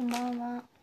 こんばんは。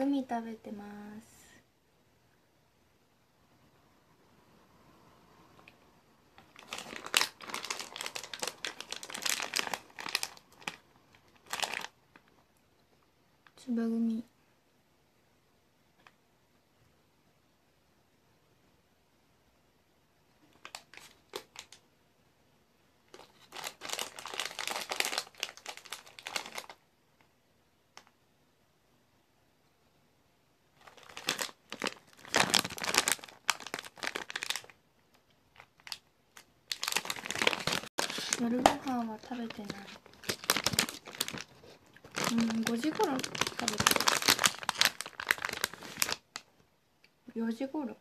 グミ食べてます。つばグミ飯は食べてない。うん5時頃食べた。4時頃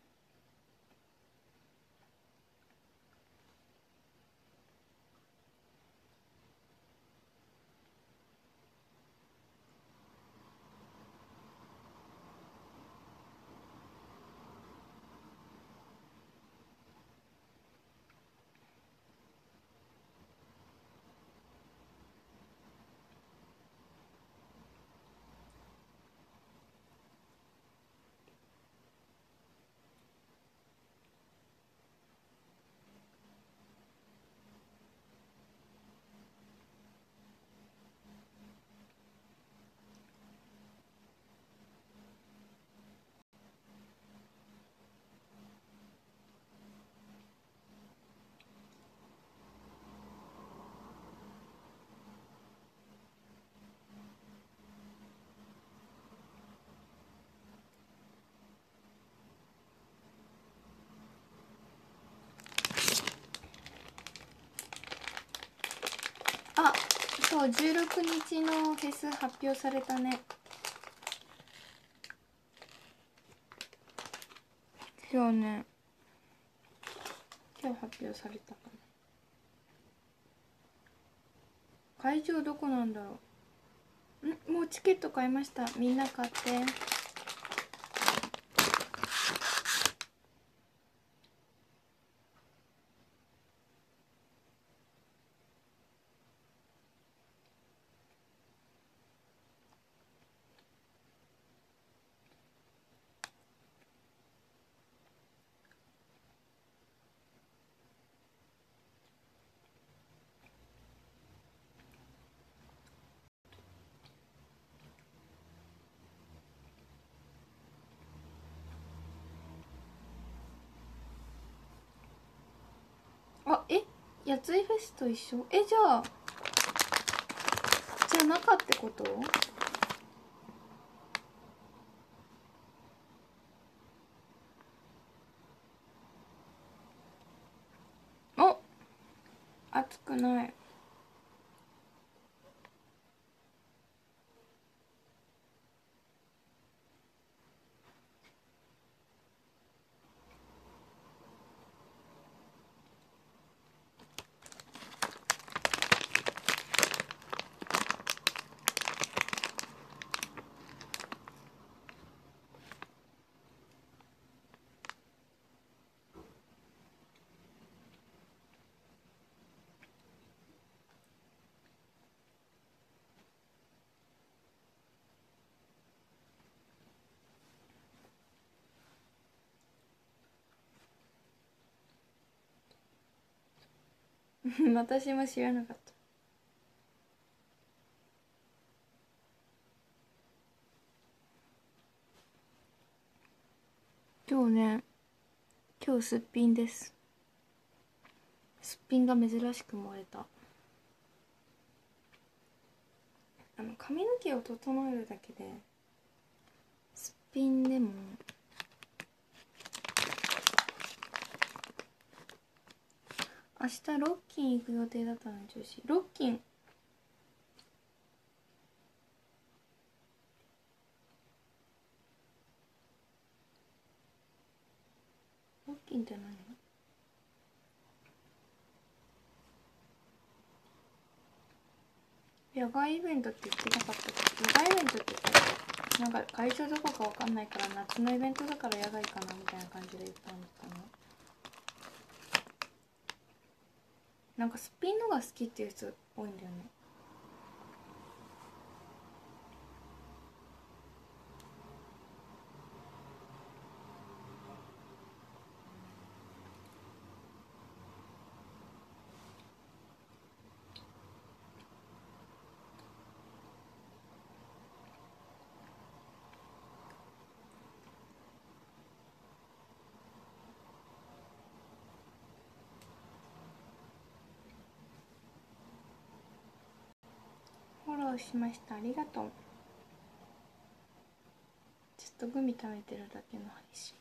あそう16日のフェス発表されたね。今日ね。今日発表されたかな。会場どこなんだろう。ん？もうチケット買いました。みんな買ってあえやついフェスと一緒えじゃあじゃあ中ってことお熱くない 私も知らなかった。今日ね今日すっぴんです。すっぴんが珍しく燃えた。あの髪の毛を整えるだけですっぴんでも明日ロッキン行く予定だったの女子ロッキン。ロッキンって何？野外イベントって言ってなかったけ？野外イベントって言ったなんか会場どこかわかんないから夏のイベントだから野外かなみたいな感じで言ったんだったの。なんかすっぴんのが好きっていう人多いんだよね。をしましたありがとう。ちょっとグミ食べてるだけの配信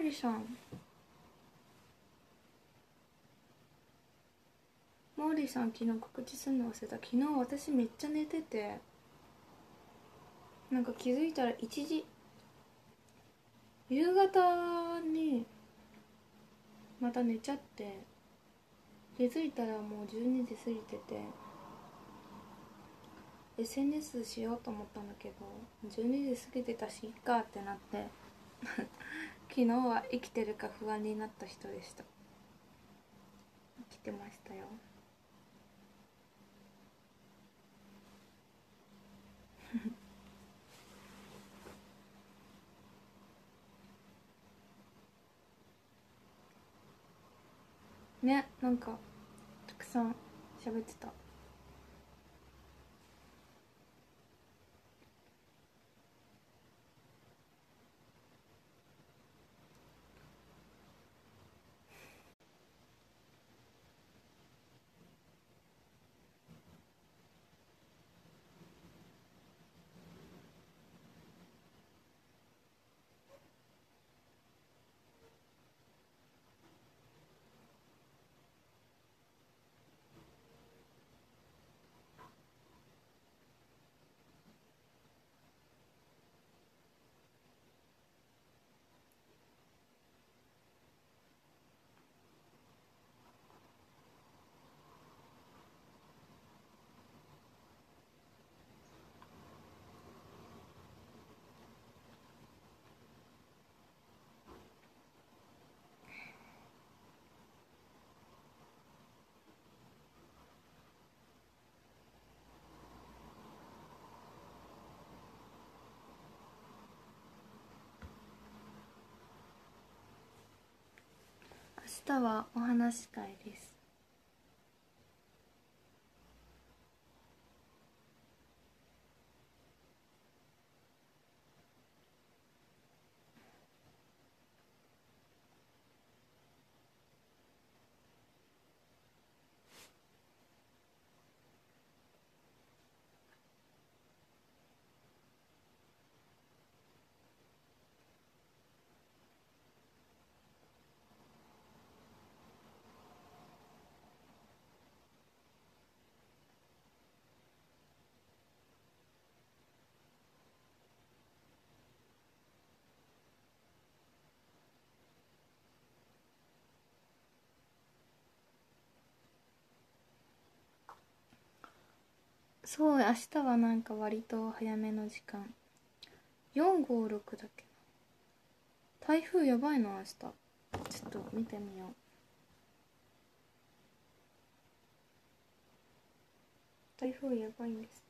あ毛利さん。毛利さん昨日告知するの忘れた。昨日私めっちゃ寝てて。なんか気づいたら1時。夕方にまた寝ちゃって。気づいたらもう12時過ぎてて。SNS しようと思ったんだけど12時過ぎてたしいっかってなって。昨日は生きてるか不安になった人でした。生きてましたよ。ねなんかたくさん喋ってた。明日はお話し会です。そう明日はなんか割と早めの時間。456だっけな。台風やばいの明日。ちょっと見てみよう。台風やばいんです。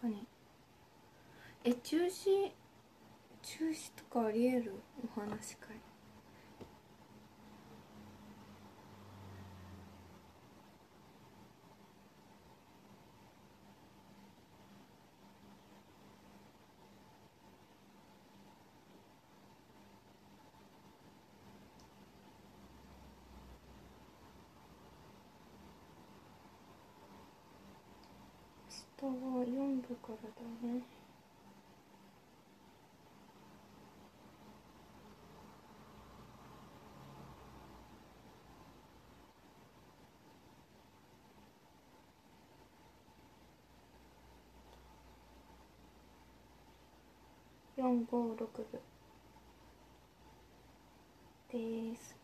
かにえ中止中止とかありえる？お話会明日は4部からだね。456部。です。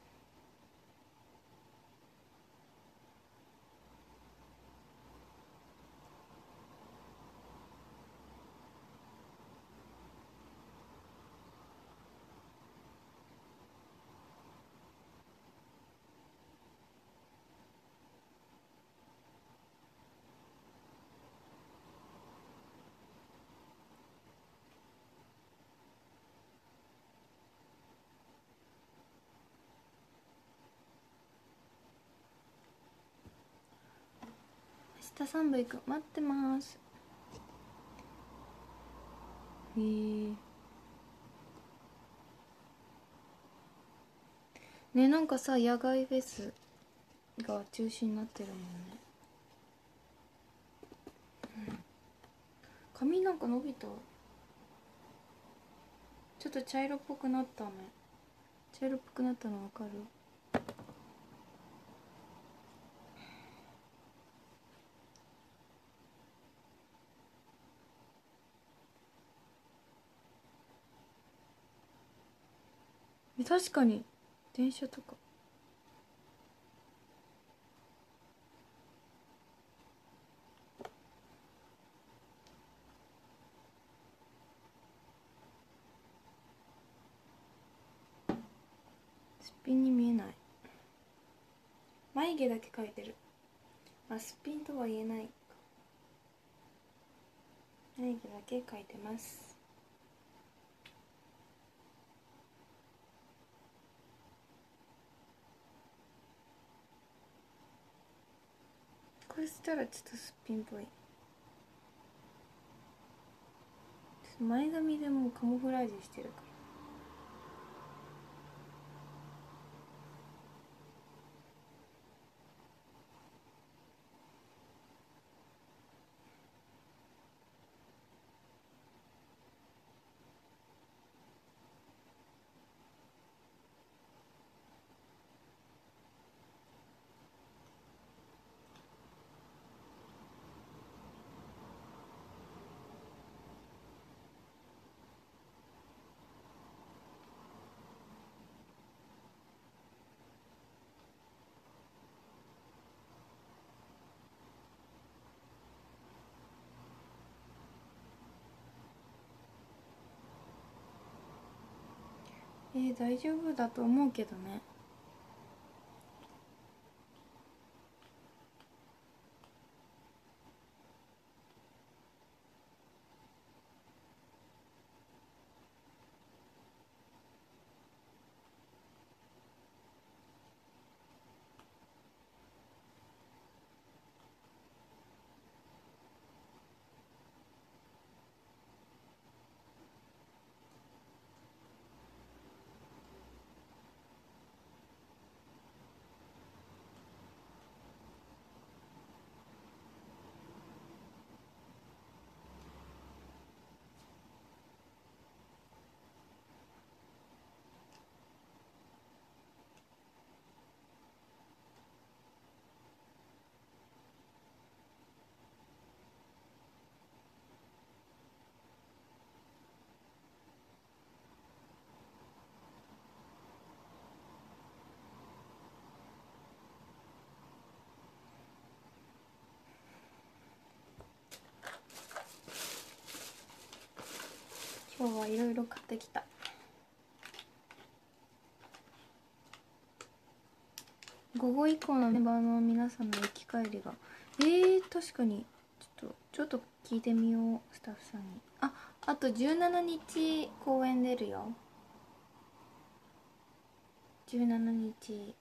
明日3部行く。待ってます。へえ。ねなんかさ野外フェスが中止になってるもんね、髪なんか伸びた。ちょっと茶色っぽくなったね茶色っぽくなったの分かる？確かに。電車とか。すっぴんに見えない。眉毛だけ描いてる。まあすっぴんとは言えない。眉毛だけ描いてます。したらちょっとすっぴんっぽい。前髪でもうカモフラージュしてるからえー、大丈夫だと思うけどね。今日はいろいろ買ってきた。午後以降のメンバーの皆さんの行き帰りが。えー、確かに。ちょっとちょっと聞いてみようスタッフさんに。ああと17日公演出るよ。17日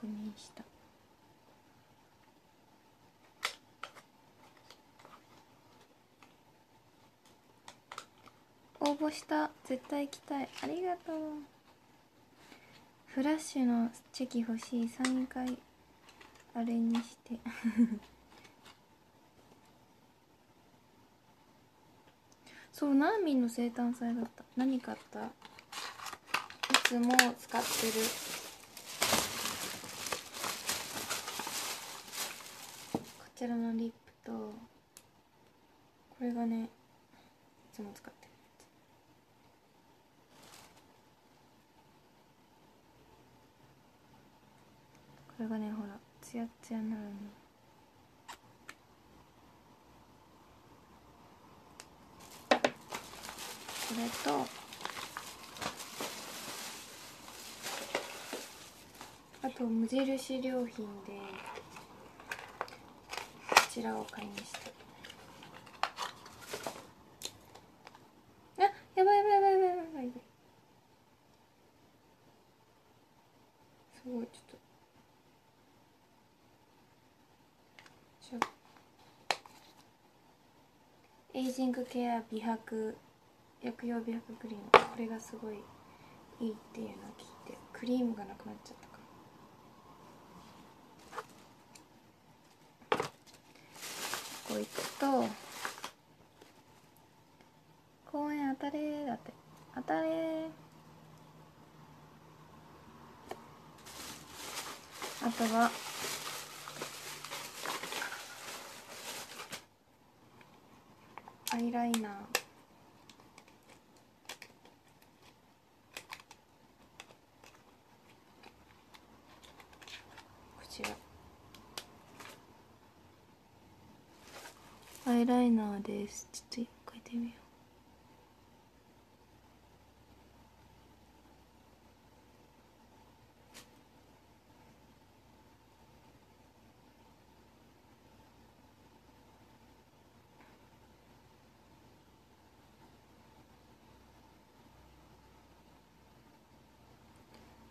今確認した。応募した。絶対行きたい。ありがとう。フラッシュのチェキ欲しい。3回あれにして。そうナーミンの生誕祭だった。何買った？いつも使ってる。ちらのリップとこれがねいつも使ってるやつ。これがねほらツヤツヤになるのこれとあと無印良品でちらを買いましたあやばいやばいやばいやばいやばいやばいすごいちょっとちょエイジングケア美白薬用美白クリームこれがすごいいいっていうのを聞いてクリームがなくなっちゃったからこ行くと公園当たれだって。当たれ。あとはアイライナーこちらアイライナーです。ちょっと書いてみよう。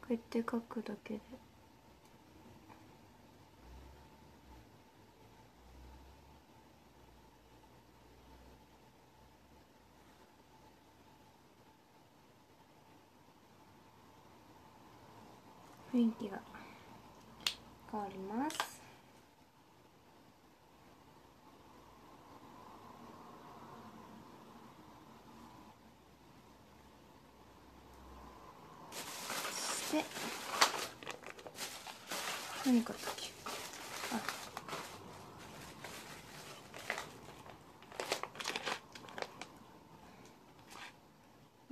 こうやって書くだけで。雰囲気が変わります。そして何買ったっけあ。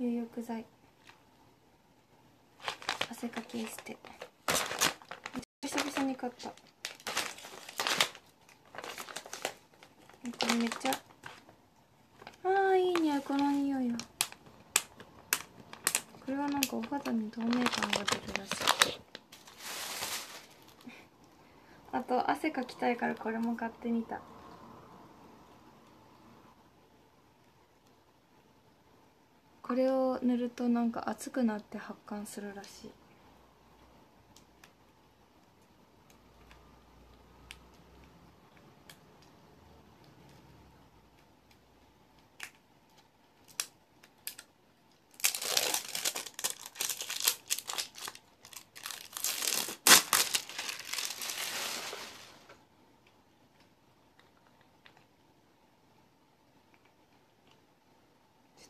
入浴剤。汗かきエステ久々に買った。これめっちゃ。あーいい匂いこの匂いは。これはなんかお肌に透明感が出るらしくてあと汗かきたいからこれも買ってみた。これを塗るとなんか熱くなって発汗するらしい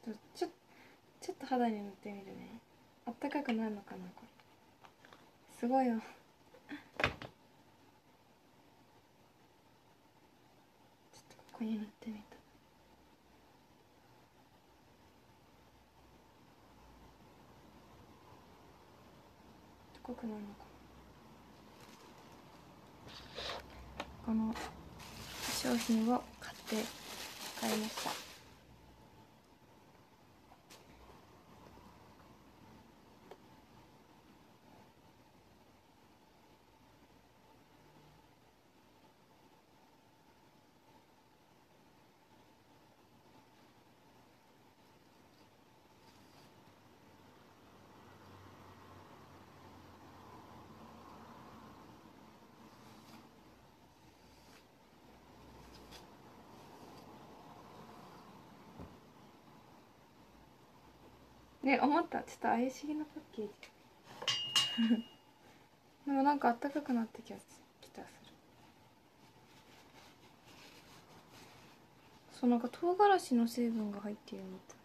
ちょっとちょちょっと肌に塗ってみるね。あったかくなるのかなこれ。すごいよ。ちょっとここに塗ってみた。高くなるのか。この商品を買って買いました。ね思った。ちょっと怪しげなパッケージ。でもなんかあったかくなってきた気がする。そうなんか唐辛子の成分が入っているみたい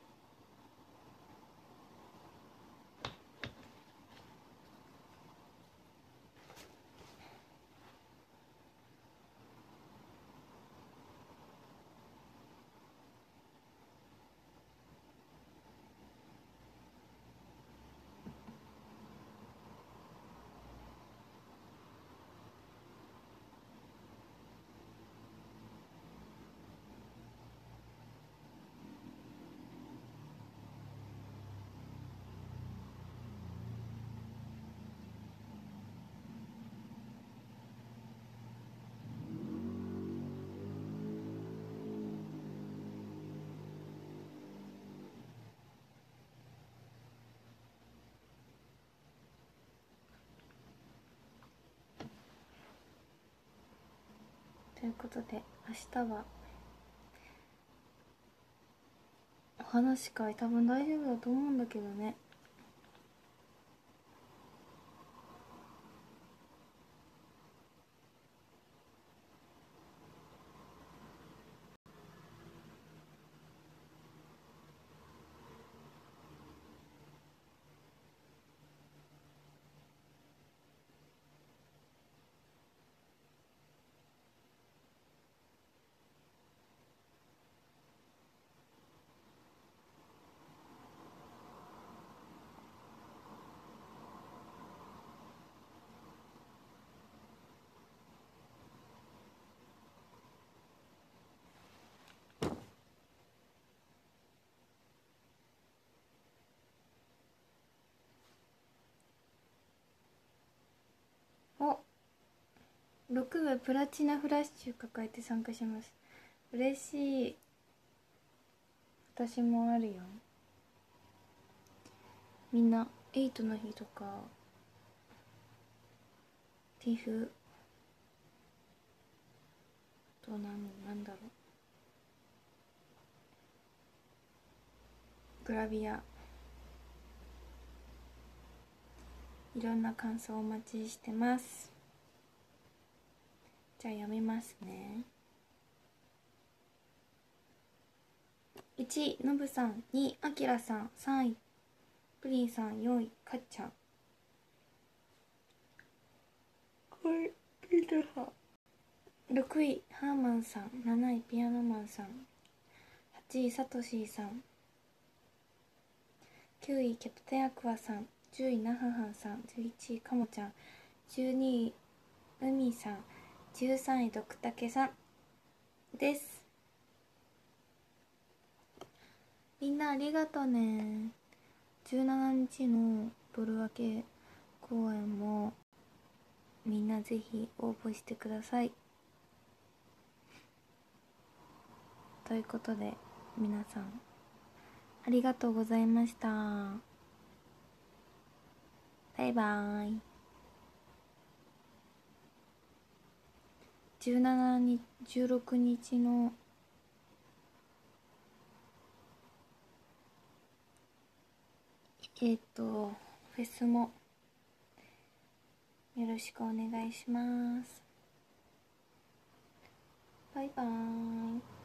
ということで明日はお話し会多分大丈夫だと思うんだけどねお6部プラチナフラッシュ抱えて参加します。嬉しい。私もあるよ。みんな8の日とかティフとなんなんだろう。グラビア。いろんな感想お待ちしてます。じゃあ読みますね。1位のぶさん。2位あきらさん。3位プリンさん。4位かっちゃん。はいピーターさん6位ハーマンさん。7位ピアノマンさん。8位サトシーさん。9位キャプテンアクアさん。10位なははんさん。11位かもちゃん。12位うみさん13位ドクタケさんです。みんなありがとね。17日のドル分け公演もみんなぜひ応募してください。ということで皆さんありがとうございました。バイバーイ。17日16日のえっ、とフェスもよろしくお願いします。バイバーイ。